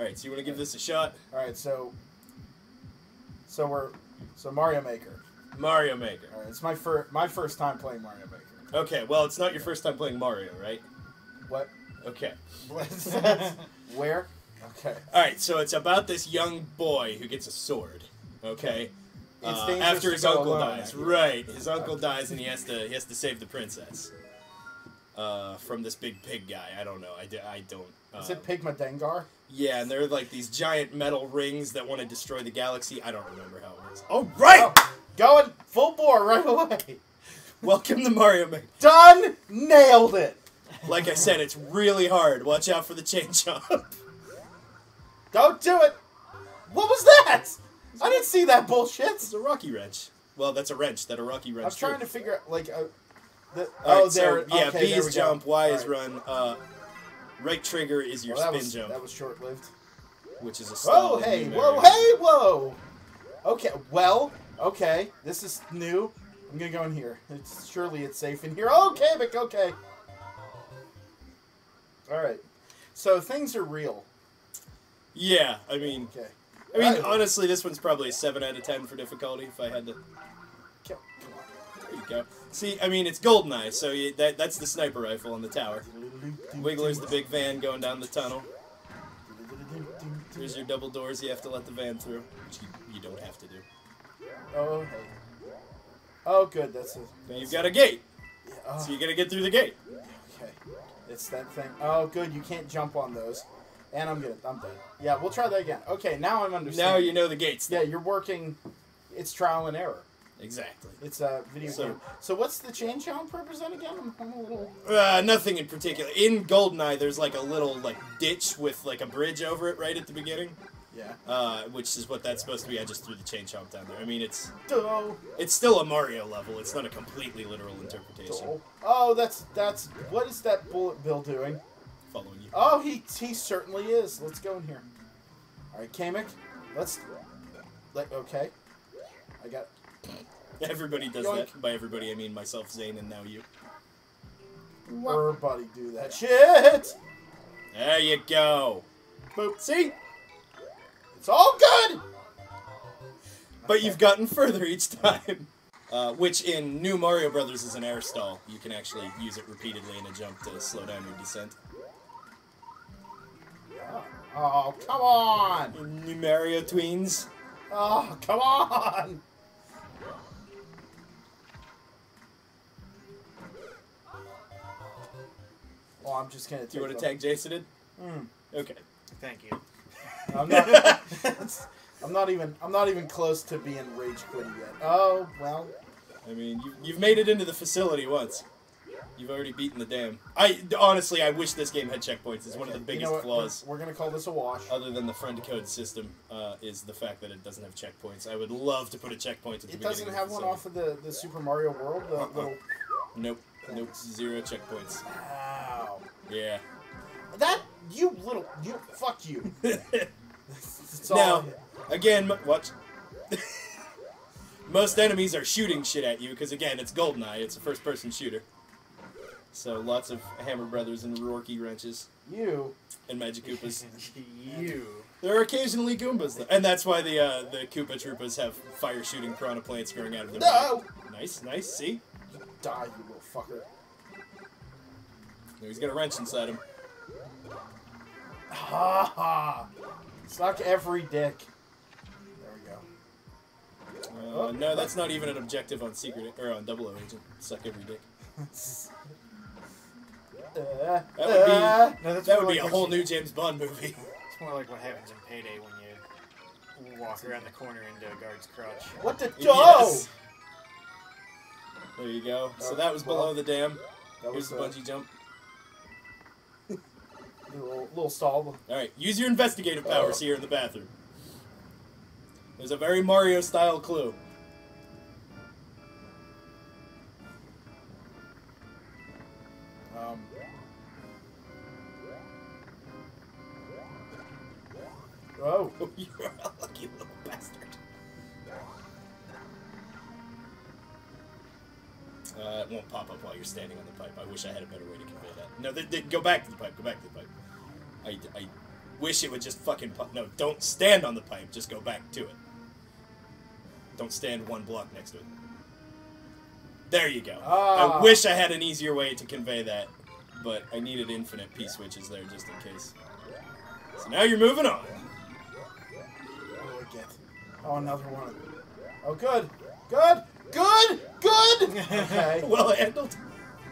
All right, so you want to give this a shot? All right, so so we're so Mario Maker. Mario Maker. All right, it's my first my first time playing Mario Maker. Okay, well, it's not your first time playing Mario, right? What? Okay. Where? Okay. All right, so it's about this young boy who gets a sword. Okay. Uh, after his uncle alone, dies, right? His uncle dies, and he has to he has to save the princess uh, from this big pig guy. I don't know. I, d- I don't. Uh, Is it Pigma Dengar? yeah, and they're like these giant metal rings that want to destroy the galaxy. I don't remember how it works. All right, Oh, going full bore right away. welcome to Mario Maker. Done. Nailed it. Like I said, it's really hard. Watch out for the chain chomp. Don't do it. What was that? I didn't see that bullshit. It's a rocky wrench. Well, that's a wrench. That a rocky wrench. I was trying too. to figure out like uh, the, oh right, there. So, yeah, okay, B is we go. jump, Y is All right. run. Uh, right trigger is your Well, spin was jump, that was short lived. which is a Whoa, stall. in hey, whoa, hey, whoa. Okay, well, okay, this is new. I'm gonna go in here. It's surely it's safe in here. Okay, but okay. All right. So things are real. Yeah, I mean, Okay. I mean, honestly, this one's probably a seven out of ten for difficulty. If I had to, go. See, I mean, it's Goldeneye, so you, that that's the sniper rifle on the tower. Wiggler's the big van going down the tunnel. There's your double doors. You have to let the van through, which you, you don't have to do. Oh, hey. Oh, good. That's. Now you've got a gate, Yeah, oh, so you gotta get through the gate. okay. It's that thing. Oh, good. You can't jump on those. And I'm good. I'm dead. Yeah, we'll try that again. Okay, now I'm understanding. Now you know the gates. Yeah, you're working. It's trial and error. Exactly. It's a video So- game. So what's the chain chomp represent again? I'm, I'm a little. Uh, nothing in particular. In Goldeneye, there's like a little like ditch with like a bridge over it right at the beginning, Yeah. uh, which is what that's supposed to be. I just threw the chain chomp down there. I mean, it's Duh. it's still a Mario level. It's not a completely literal interpretation. Duh. Oh, that's that's what is that bullet bill doing? Following you. Oh, he he certainly is. Let's go in here. All right, Kamek. Let's. Like okay. I got. Everybody does Yoink. that. By everybody, I mean myself, Zane, and now you. Everybody do that shit. There you go. Boop. See? It's all good. But you've gotten further each time. Uh, which in New Mario Brothers is an air stall. You can actually use it repeatedly in a jump to slow down your descent. Oh, come on. New Mario Tweens. Oh, come on. Oh, I'm just gonna. Do you want to tag Jason in? Mm. Okay. Thank you. I'm not. I'm not even. I'm not even close to being rage quitting yet. Oh well. I mean, you, you've made it into the facility once. You've already beaten the dam. I honestly, I wish this game had checkpoints. It's one of the You biggest know flaws, We're, we're gonna call this a wash. other than the friend code system, uh, is the fact that it doesn't have checkpoints. I would love to put a checkpoint at the It beginning. doesn't of have the one facility. off of the, the Super Mario World. The little. Nope. Nope. Zero checkpoints. Yeah. That you little you fuck you. It's all- Now, again, watch. Most enemies are shooting shit at you because again, it's Goldeneye. It's a first-person shooter. So lots of Hammer Brothers and Rocky wrenches you. and Magic Koopas. you. There are occasionally Goombas, though. and that's why the uh, the Koopa Troopas have fire shooting piranha plants growing out of their No. back. Nice, nice. See, Die, you little fucker. Now he's got a wrench inside him. Ha ha. Suck every dick. There we go. Uh, no, that's not even an objective on Secret or on Double O Agent. Suck every dick. Uh, That would be- uh, No, that's That more would be a whole you- new James Bond movie. It's more like what happens in Payday when you walk around the corner into a guard's crotch. what the Yes. oh! There you go. So that was below the dam. That Here's was the a bungee jump. Little, little stall. All right, use your investigative powers here in the bathroom. There's a very Mario style clue. Um, oh, you're a lucky Uh, it won't pop up while you're standing on the pipe. I wish I had a better way to convey that. No, go back to the pipe. Go back to the pipe. I, I, wish it would just fucking. Pu- no, don't stand on the pipe. Just go back to it. Don't stand one block next to it. There you go. Ah. I wish I had an easier way to convey that, but I needed infinite P switches there just in case. So now you're moving on. What do I get? Oh, another one. Oh, good. Good. Good. Good. Okay. Well handled.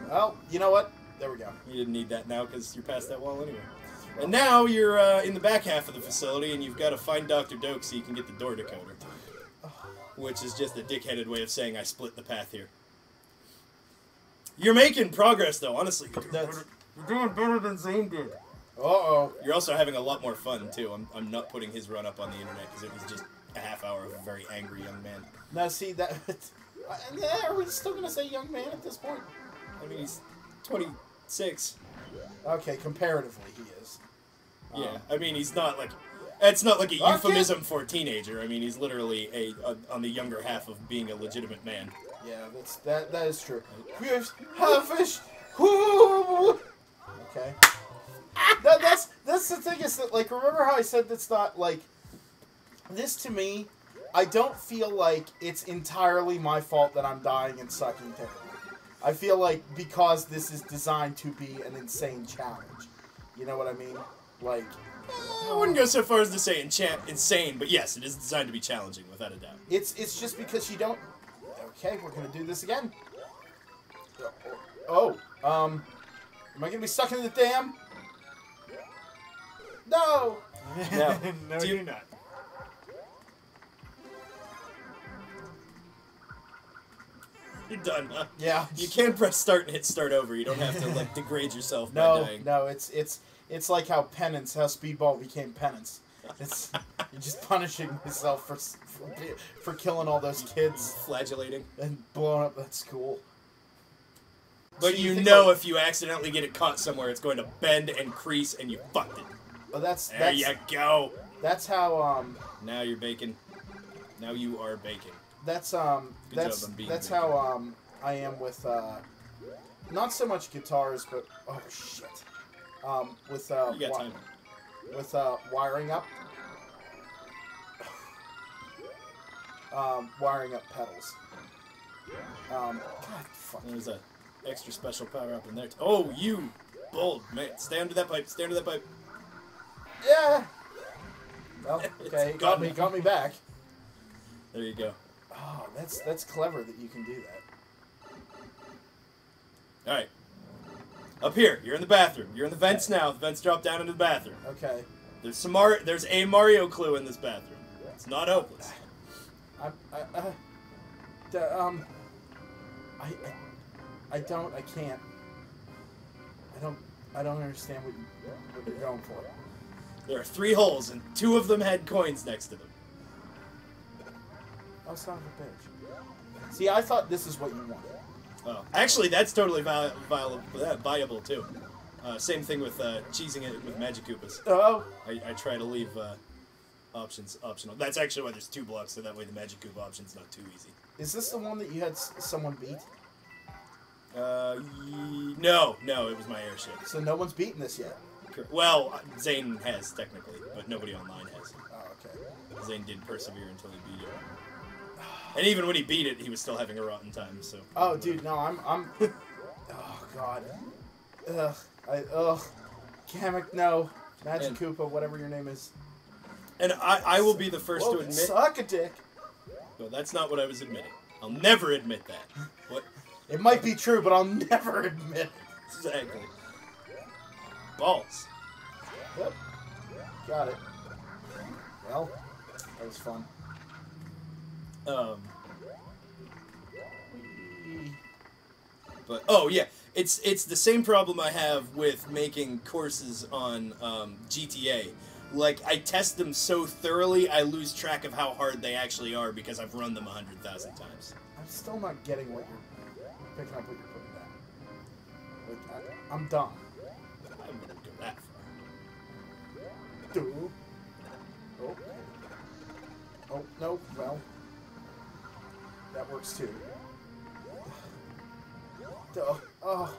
Well, you know what? There we go. You didn't need that now because you're past that wall anyway. And now you're uh, in the back half of the facility, and you've got to find Dr. Doak so you can get the door decoder. Which is just a dickheaded way of saying I split the path here. You're making progress, though, honestly. That's- You're doing better than Zane did. Uh oh. You're also having a lot more fun, too. I'm, I'm not putting his run up on the internet because it was just a half hour of a very angry young man. Now, see that. Yeah, are we still gonna say young man at this point? I mean, he's 26. Okay, comparatively, he is. Yeah, Um, I mean, he's not like. It's not like a Okay. euphemism for a teenager. I mean, he's literally a, a on the younger half of being a legitimate man. Yeah, that's that. That is true. Fish. Whoo! Okay. That, that's that's the thing is that like remember how I said that's not like this to me. I don't feel like it's entirely my fault that I'm dying and sucking terribly. I feel like because this is designed to be an insane challenge. You know what I mean? Like I wouldn't go so far as to say enchant, insane, but yes, it is designed to be challenging, without a doubt. It's it's just because you don't. Okay, we're gonna do this again. Oh, um, am I gonna be stuck in the dam? No. Now, no, you- you're not. You're done, huh? Yeah. You can press start and hit start over. You don't have to like degrade yourself by No, dying. no. It's it's it's like how penance, how speedball became penance. It's you're just punishing yourself for for, for killing all those kids Flagellating. and blowing up that school. But So you, think, know like- if you accidentally get it caught somewhere, it's going to bend and crease, and you fucked it. Well, that's There that's you go. that's how um Now you're baking. Now you are baking. That's um Good that's job that's how um I am with uh not so much guitars but oh shit um with uh You got wi- time. with uh wiring up um wiring up pedals um god fuck There's a extra special power up in there. Oh, you bold man! Stay under that pipe. Stay under that pipe. yeah well okay got me got me back There you go. That's that's clever that you can do that All right. Up here, you're in the bathroom. You're in the vents now. The vents drop down into the bathroom. okay There's some Mar- There's a Mario clue in this bathroom. It's not hopeless. I, I, uh, d- um, I, I, I don't, I can't. I don't, I don't understand what, you, what you're going for. There are three holes, and two of them had coins next to them. Oh, son of a bitch. See, I thought this is what you wanted. Oh, actually, that's totally vi- vi- uh, viable too. Uh, same thing with uh, cheesing it with Magic Koopas. Oh, I, I try to leave uh, options optional. That's actually why there's two blocks, so that way the Magic Koopa option's not too easy. is this the one that you had s- someone beat? Uh, ye- no, no, it was my airship. So no one's beaten this yet. Well, uh, Zane has technically, but nobody online has. Oh, okay. Zane did persevere until he beat it. And even when he beat it, he was still having a rotten time. So. Oh, dude, no, I'm, I'm. oh God. Ugh, I, ugh. Kamek, no. Magic And- Koopa, whatever your name is. And I, I will be the first Whoa, to admit. suck a dick. No, that's not what I was admitting. I'll never admit that. What? It might be true, but I'll never admit it. Exactly. Balls. Yep. Got it. Well, that was fun. Um. But oh yeah, it's it's the same problem I have with making courses on um, GTA. Like I test them so thoroughly, I lose track of how hard they actually are because I've run them a hundred thousand times. I'm still not getting what you're picking up what you're putting down. Like, I, I'm dumb. I wouldn't go that far. Dude. Oh. Oh, no, well. That works too. Duh. Oh.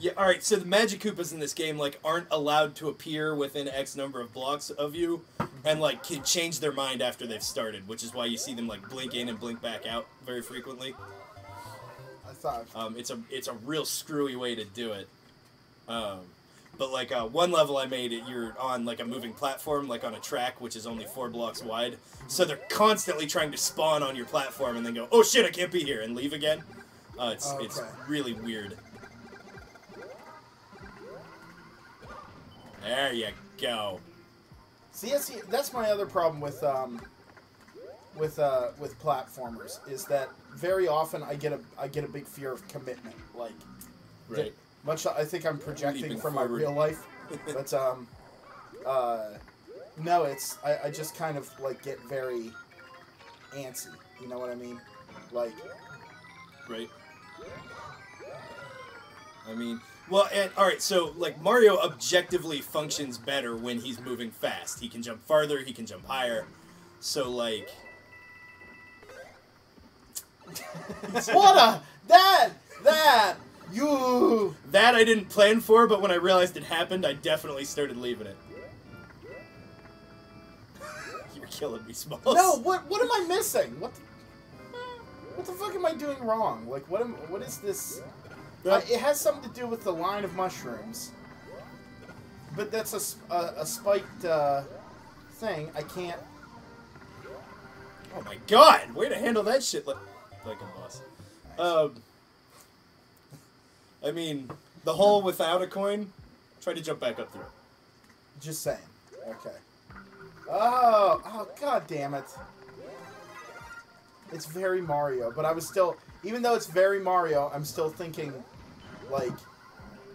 Yeah, all right. So the Magic Koopas in this game like aren't allowed to appear within X number of blocks of you, and like can change their mind after they've started, which is why you see them like blink in and blink back out very frequently. I thought. Um, it's a it's a real screwy way to do it. Um, but like uh, one level I made it, you're on like a moving platform, like on a track, which is only four blocks wide. So they're constantly trying to spawn on your platform and then go, oh shit, I can't be here, and leave again. Uh, it's it's really weird. There you go. See, that's, that's my other problem with um, with uh, with platformers is that very often I get a I get a big fear of commitment. Like, Right. Much I think I'm projecting from forward. my real life, but um, uh, no, it's I, I just kind of like get very antsy. You know what I mean? Like, Right. I mean, well, and all right. So, like Mario objectively functions better when he's moving fast. He can jump farther. He can jump higher. So, like, what a that that you that I didn't plan for, but when I realized it happened, I definitely started leaving it. You're killing me, Smalls. no what what am I missing? What the, what the fuck am I doing wrong? Like what am what is this? Uh, it has something to do with the line of mushrooms, but that's a a spiked uh, thing. I can't. Oh my god! Way to handle that shit like, like a boss. Um, I mean, the hole without a coin. Try to jump back up through. it. Just saying. Okay. Oh, oh, god damn it. It's very Mario, but I was still, even though it's very Mario, I'm still thinking, like,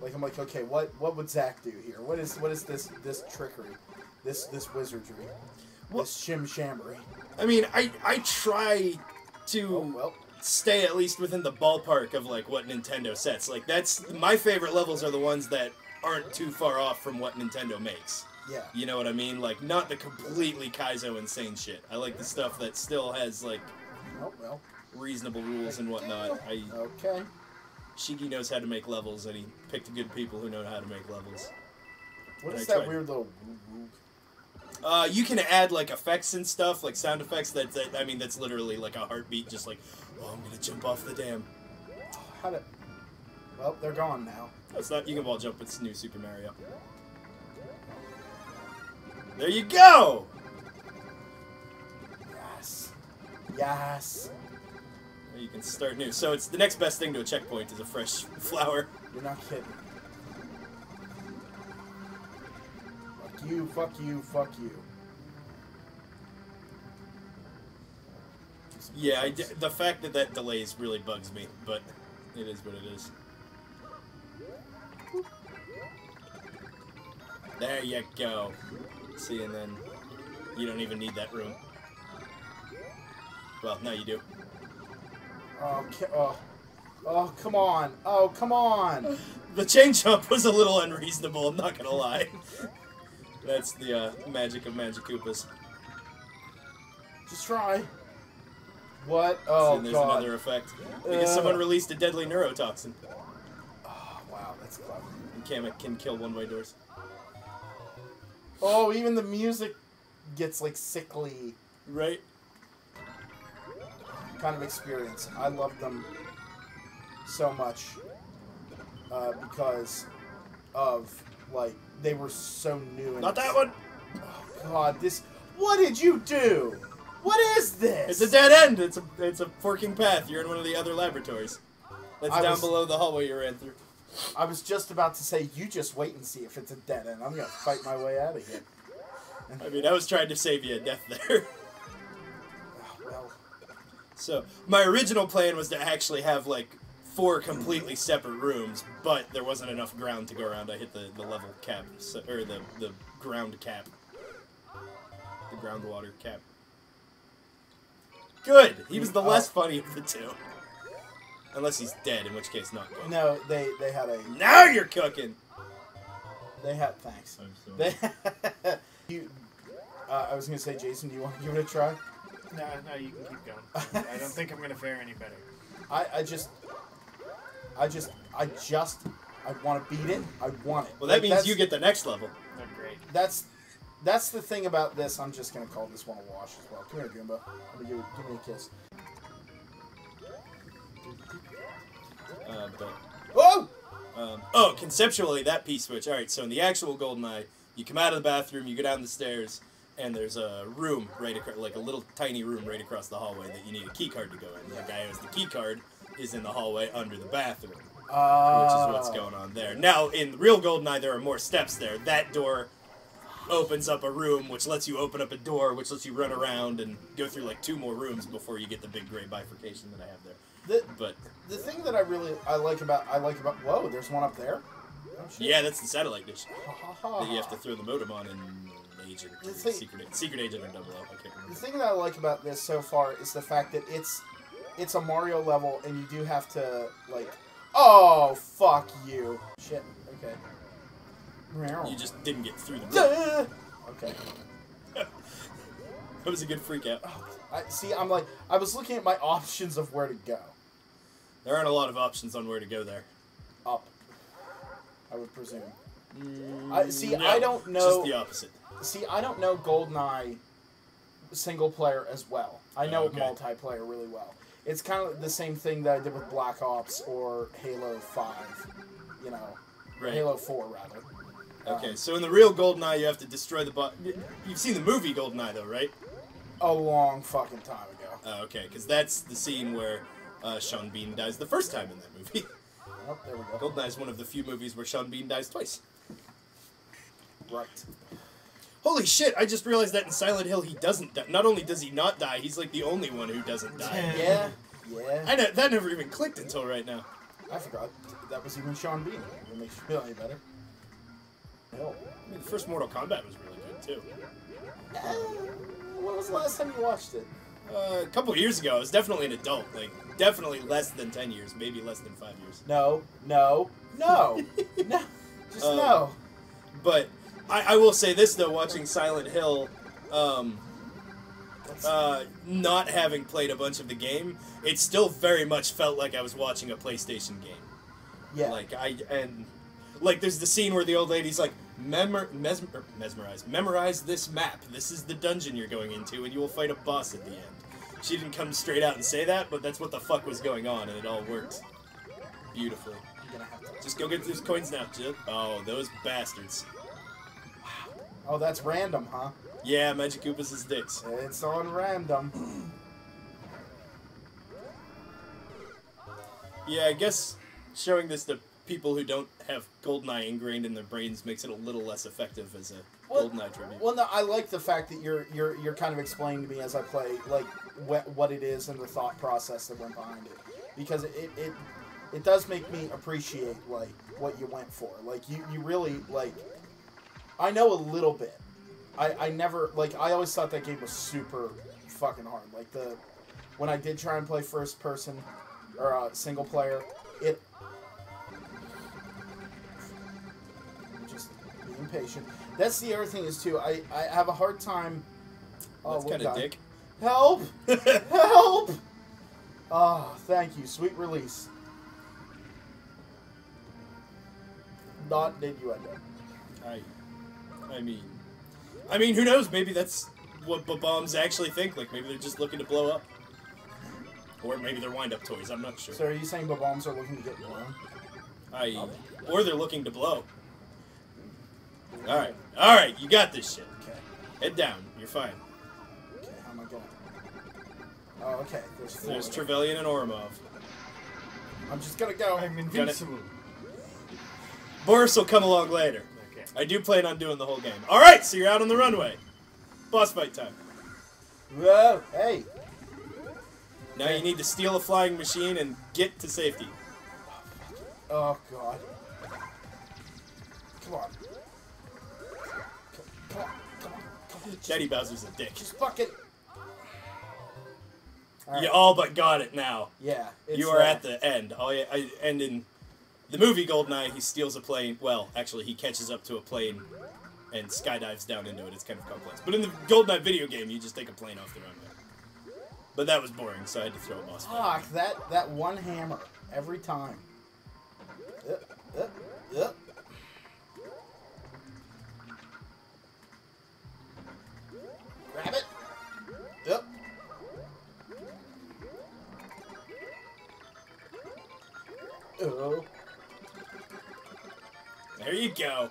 like I'm like, okay, what what would Zach do here? What is what is this this trickery, this this wizardry, Well- this shim shammery? I mean, I I try to Oh well, stay at least within the ballpark of like what Nintendo sets. Like that's my favorite levels are the ones that aren't too far off from what Nintendo makes. yeah. You know what I mean? Like not the completely Kaizo insane shit. I like the stuff that still has like Oh well. reasonable rules and whatnot. I Okay. Shiki knows how to make levels, and he picked good people who know how to make levels. What I is that tried. weird little? Uh, you can add like effects and stuff, like sound effects. That, that I mean, that's literally like a heartbeat, just like, oh, I'm gonna jump off the dam. How to? Well, they're gone now. That's not you can wall jump. It's new Super Mario. There you go. Yes. Yes. You can start new. So it's the next best thing to a checkpoint is a fresh flower. You're not kidding. You, fuck you, fuck you. Yeah, I d the fact that that delays really bugs me, but it is what it is. There you go. See, and then you don't even need that room. Well, now you do. Oh, oh, oh, come on. Oh, come on. The chain chomp was a little unreasonable, I'm not gonna lie. That's the uh, magic of Magic Koopas. Just try. What? See, Oh, and there's God. another effect. Because Uh. someone released a deadly neurotoxin. Oh, wow, that's clever. And Kamek can kill one-way doors. Oh, even the music gets like sickly Right? kind of experience. I love them so much uh, because of like they were so new. And Not that one! Oh, God, this. What did you do? What is this? It's a dead end. It's a it's a forking path. You're in one of the other laboratories. That's I down was- below the hallway you ran through. I was just about to say, you just wait and see if it's a dead end. I'm gonna fight my way out of here. I mean, I was trying to save you a death there. Oh, well, So my original plan was to actually have like four completely separate rooms, but there wasn't enough ground to go around. I hit the, the level cap so, or the the ground cap, the groundwater cap. Good. He was the Oh. less funny of the two. Unless he's dead, in which case not good. no, they they had a Now you're cooking. they had thanks. I'm so They you. Uh, I was gonna say, Jason, do you want to give it a try? No, no, you can keep going. I don't think I'm gonna fare any better. I, I just, I just, I just I want to beat it. I want it. Well, that Like, means you get the next level. They're great. That's that's the thing about this. I'm just gonna call this one a wash as well. Come here, Goomba. Let me give, give me a kiss. Uh, but Oh! Um, oh, conceptually, that P switch. All right, so in the actual GoldenEye, you come out of the bathroom, you go down the stairs, and there's a room right across, like a little tiny room right across the hallway that you need a key card to go in. The guy who has the key card is in the hallway under the bathroom, which Uh, is what's going on there. Now, in real GoldenEye, there are more steps there. That door opens up a room, which lets you open up a door, which lets you run around and go through like two more rooms before you get the big gray bifurcation that I have there. The, But the thing that I really I like about I like about whoa, there's one up there. Oh, yeah, that's the satellite dish. Ha, ha, ha. that you have to throw the modem on in Agent, The thing- Secret, Secret Agent or Double O. I can't remember. The thing that I like about this so far is the fact that it's it's a Mario level and you do have to like oh fuck you shit okay You just didn't get through the. Duh. okay That was a good freak out. Oh, I see I'm like I was looking at my options of where to go There aren't a lot of options on where to go there. up I would presume I mm, see No, I don't know Just the opposite. see I don't know Goldeneye single player as well I oh, know Okay. multiplayer really well it's kind of the same thing that I did with Black Ops or Halo 5 you know Right. Halo 4 rather Okay, Um, so in the real GoldenEye, you have to destroy the bot. You've seen the movie GoldenEye, though, right? a long fucking time ago. Oh, okay, because that's the scene where uh, Sean Bean dies the first time in that movie. Oh, there we go. GoldenEye is one of the few movies where Sean Bean dies twice. Right. Holy shit! I just realized that in Silent Hill he doesn't die. Not only does he not die, he's like the only one who doesn't die. Yeah, yeah. I know that never even clicked until right now. I forgot that was even Sean Bean. It makes you feel any better. Hell. I mean, the first Mortal Kombat was really good too. Uh, when was the last time you watched it? Uh, a couple years ago, I was definitely an adult. Like, definitely less than 10 years, maybe less than 5 years. No, no, no, no. Just Uh, no. But I, I will say this, though, watching Silent Hill, um, uh, not having played a bunch of the game, it still very much felt like I was watching a PlayStation game. yeah. Like, I, and, like, there's the scene where the old lady's like, Memor- mesmer- mesmerize, memorize this map. This is the dungeon you're going into, and you will fight a boss at the end. She didn't come straight out and say that, but that's what the fuck was going on, and it all worked beautifully. I'm gonna have to. Just go get those coins now, Jill. Oh, those bastards. Oh, that's random, huh? Yeah, Magic Koopas is dicks. It's on random. Yeah, I guess showing this to people who don't have Goldeneye ingrained in their brains makes it a little less effective as a Well- Goldeneye tribute. Well, no, I like the fact that you're you're you're kind of explaining to me as I play like what what it is and the thought process that went behind it, because it it, it, it does make me appreciate like what you went for. Like you you really like. I know a little bit. I I never like I always thought that game was super fucking hard. Like the when I did try and play first person or uh, single player, it just be impatient. That's the other thing is too. I I have a hard time. Oh, That's kind of dick. Help! Help! Ah, thank you. Sweet release. Not did you end up. I, I mean, I mean, who knows? Maybe that's what b- bombs actually think. Like maybe they're just looking to blow up, or maybe they're wind-up toys. I'm not sure. So are you saying the bombs are looking to get blown? I, oh. or they're looking to blow. All right, all right, you got this shit. Okay. Head down. You're fine. Okay, how am I going? Oh, okay. There's four. There's Trevelyan and Ourumov. I'm just gonna go. I'm invincible. Boris will come along later. I do plan on doing the whole game. All right, so you're out on the runway. Boss fight time. Whoa! Hey! Now you need to steal a flying machine and get to safety. Oh god. Come on. Come on. Come on. Come on. Daddy Bowser's a dick. Just fucking. Alright. You all but got it now. Yeah. It's, you are uh, at the end. Oh yeah, I, and in the movie Goldeneye, he steals a plane. Well, actually, he catches up to a plane and skydives down into it. It's kind of complex. But in the Goldeneye video game, you just take a plane off the runway. But that was boring, so I had to throw a boss. Fuck that that one hammer every time. Uh, uh, Yep. Go.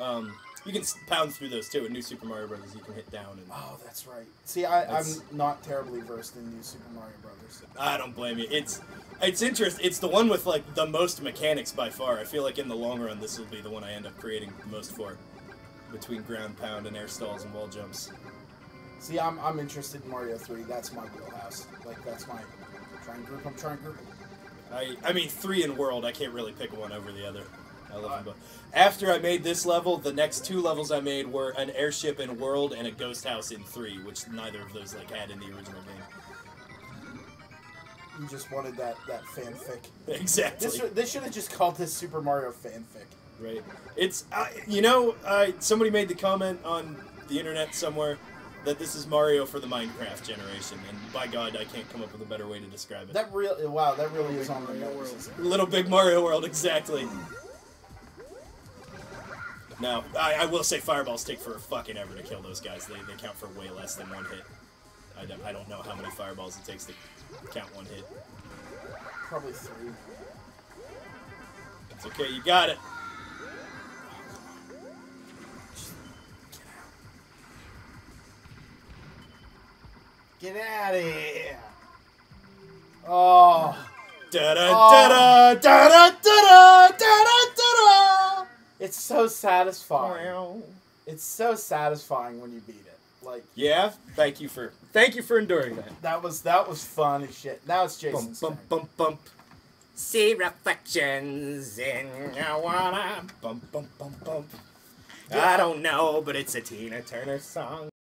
Um, you can pound through those too. In New Super Mario Brothers, you can hit down, and Oh, that's right. See, I, I'm not terribly versed in New Super Mario Brothers. I don't blame you. It's it's interest. It's the one with like the most mechanics by far. I feel like in the long run, this will be the one I end up creating the most for, between ground pound and air stalls and wall jumps. See, I'm, I'm interested in Mario 3. That's my wheelhouse. Like, that's my. Try and group them, try and group. I I mean three in world. I can't really pick one over the other. I love them both. After I made this level, the next two levels I made were an airship in world and a ghost house in three, which neither of those like had in the original game. You just wanted that, that fanfic. Exactly. This, they should have just called this Super Mario fanfic. Right. It's uh, you know uh, somebody made the comment on the internet somewhere that this is Mario for the Minecraft generation, and by God, I can't come up with a better way to describe it. That real wow, that really is on the nose. World. Little Big Mario World, exactly. Now, I, I will say fireballs take for a fucking ever to kill those guys. They, they count for way less than one hit. I don't, I don't know how many fireballs it takes to count one hit. Probably three. It's okay, you got it. Get out of here! Oh, oh. Da da da da da da da da da it's so satisfying. da. It's so satisfying when you beat it. Like Yeah, thank you for thank you for enduring that. that was that was fun as shit. Now it's Bump Jason's bump turn. bump bump. See reflections in your water. Bump bump bump bump. I don't know, but it's a Tina Turner song.